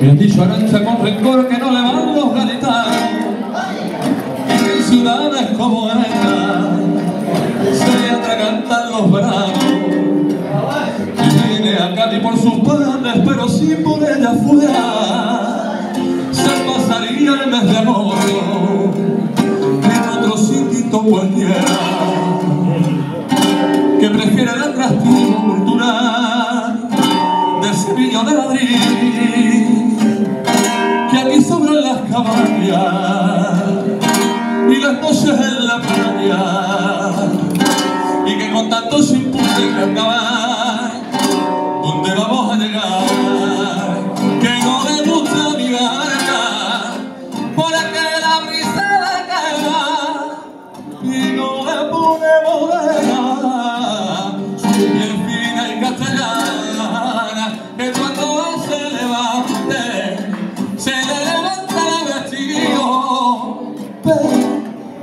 Me han dicho Arancha con rencor que no le van los que en ciudades como esta se le atragantan los veranos viene a Cádiz por sus padres pero si por ella fuera se pasaría el mes de amor en otro sitio cualquiera que prefiere el atractivo cultural Sevilla de Madrid que aquí sobran las cabañas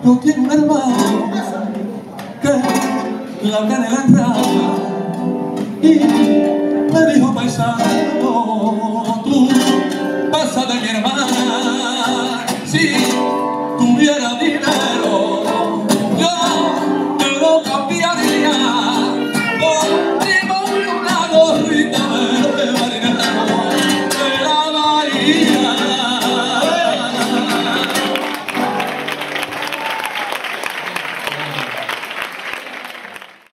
Yo quiero un alma que la de la entrada y me dijo paisano, tú pasa de mi hermana si tuviera dinero.